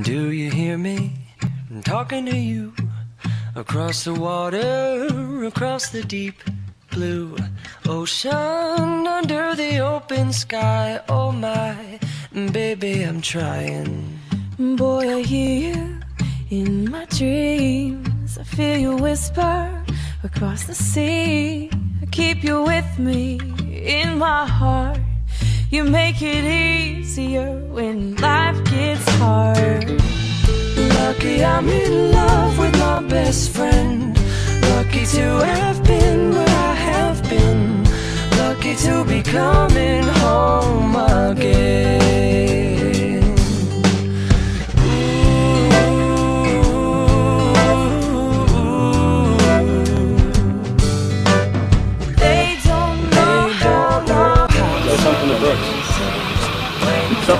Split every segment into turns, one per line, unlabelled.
Do you hear me? I'm talking to you across the water, across the deep blue ocean, under the open sky. Oh my, baby, I'm trying.
Boy, I hear you in my dreams. I feel you whisper across the sea. I keep you with me in my heart. You make it easier when life gets hard.
Lucky I'm in love with my best friend. Lucky to have been where I have been. Lucky to be coming home again.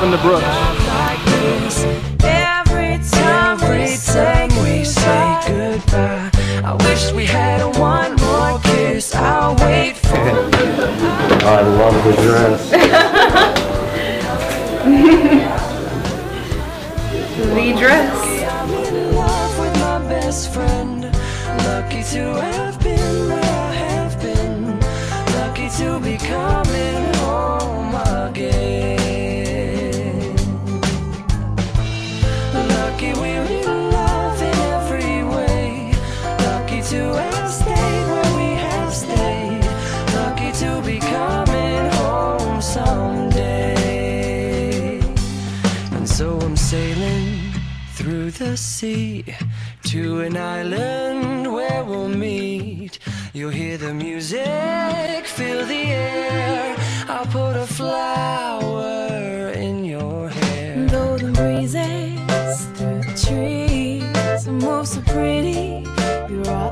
Something to Brooks.
like this. Every time we
Every we say
goodbye.
goodbye, I wish we had one more kiss. I'll wait for
I love the dress.
The dress.
The sea to an island where we'll meet. You'll hear the music, feel the air. I'll put a flower in your hair.
Though the breezes through the trees move so pretty, you're all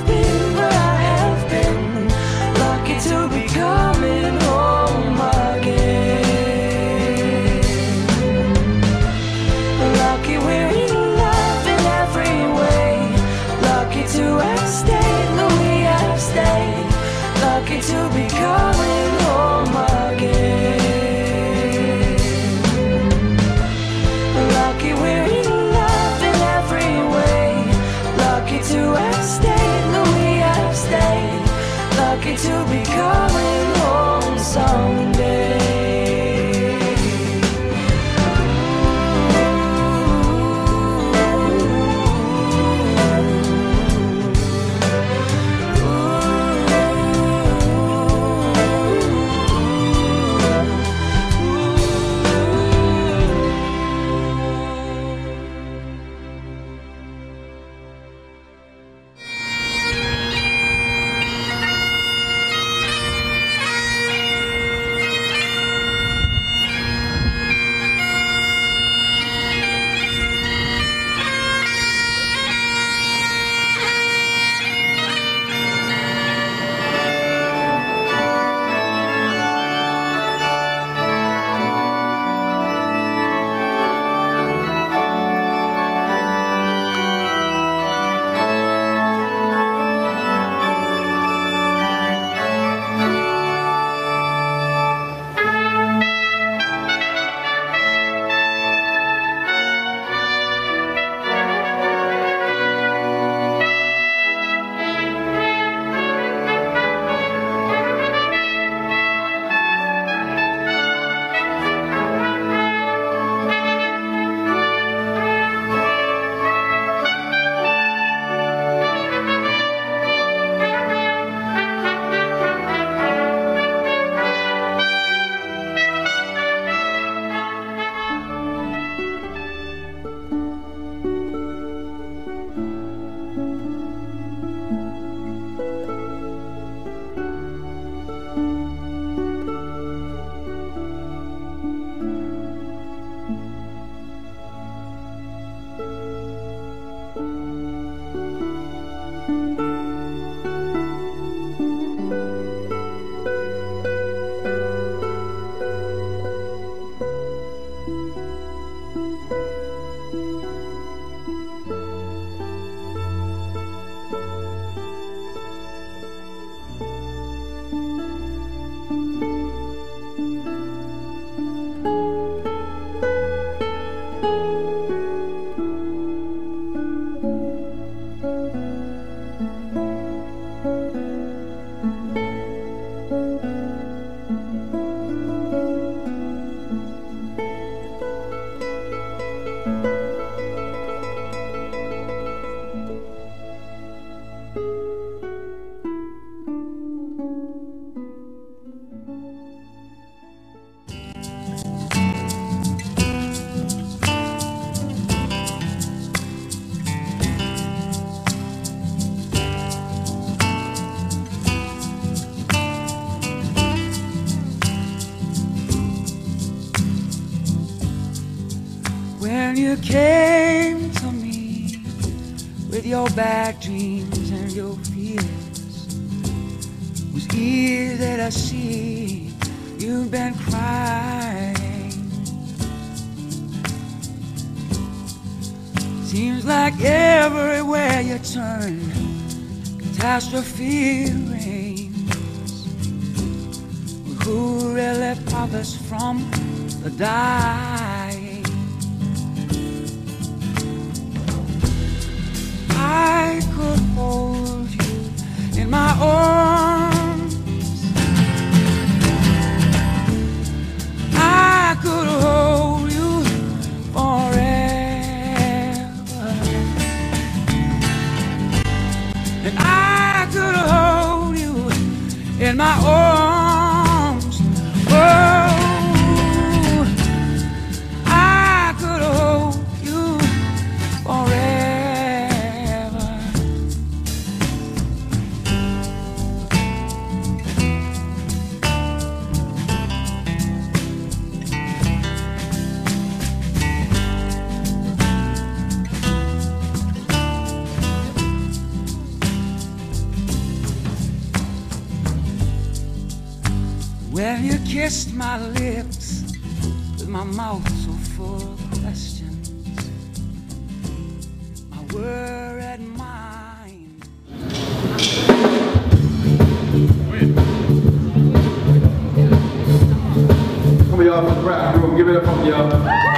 your bad dreams and your fears, was easy to see you've been crying. Seems like everywhere you turn, catastrophe reigns. Who really bothers from the dying? You When you kissed my lips with my mouth so full of questions, my worried mind.
Come on, y'all, for the rap room. Give it up for y'all.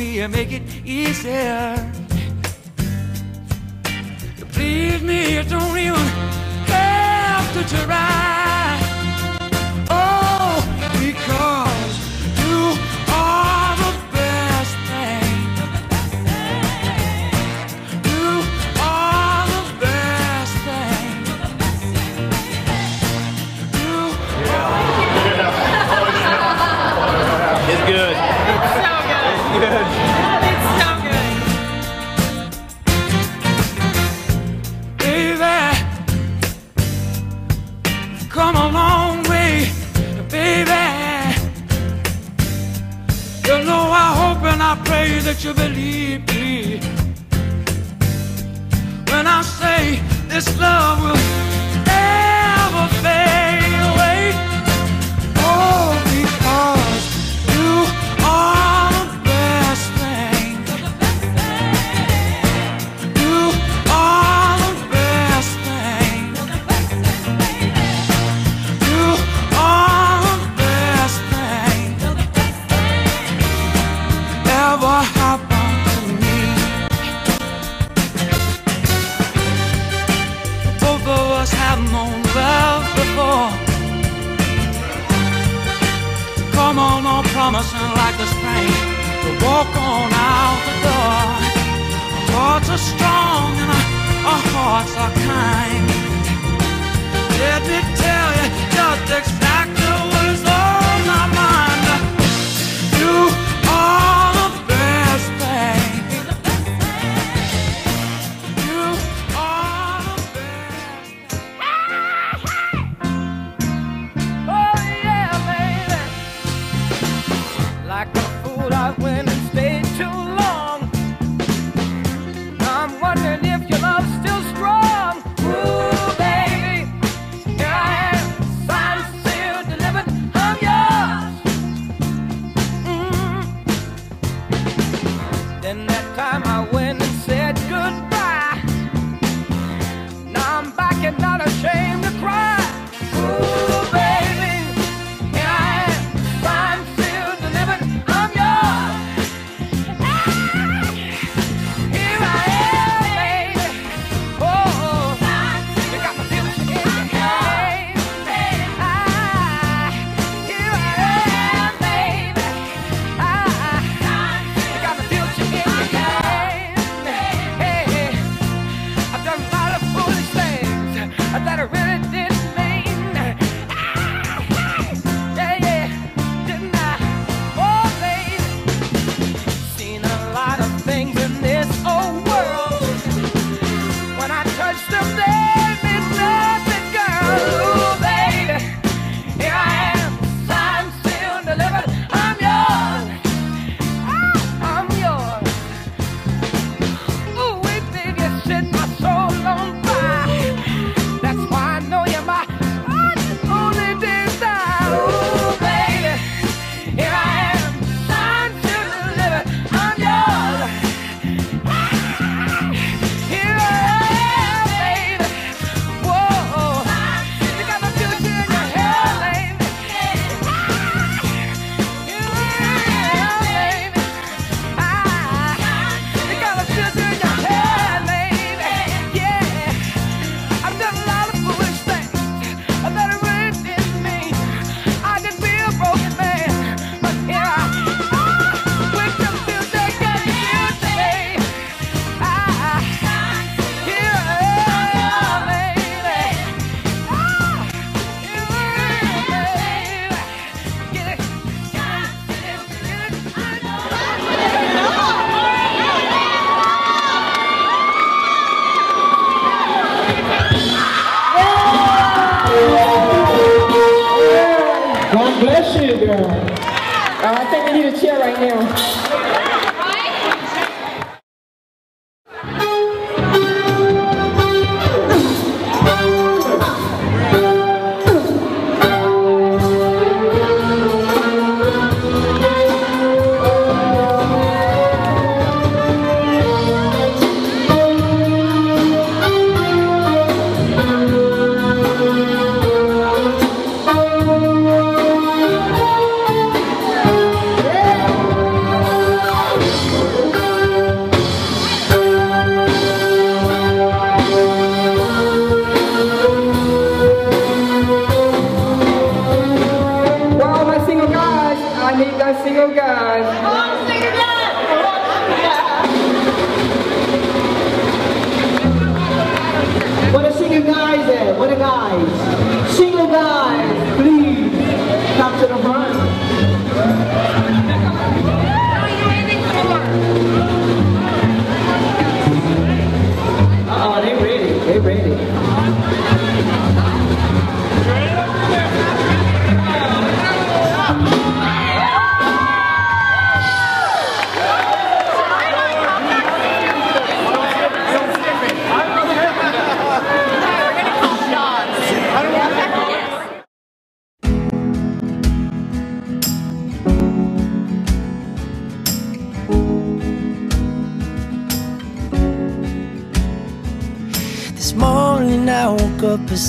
me and
make it easier. Please me, you don't even have to try. you believe me. When I say this love will.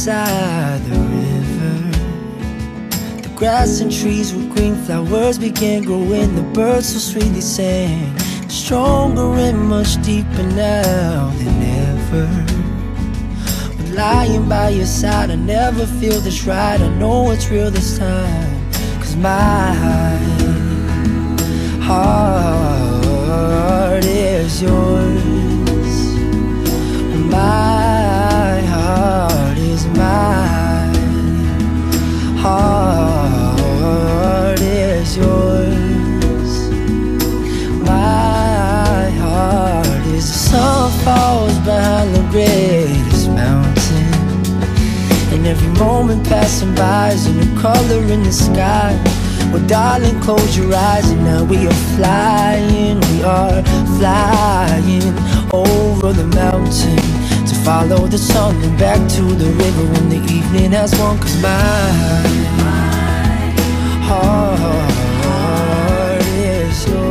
Beside the river. The grass and trees with green flowers began growing. The birds so sweetly sang, stronger and much deeper now than ever. When lying by your side, I never feel this right. I know it's real this time. Cause my heart is yours. My Close your eyes and now we are flying, we are flying over the mountain To follow the sun and back to the river when the evening has won Cause my heart is yours.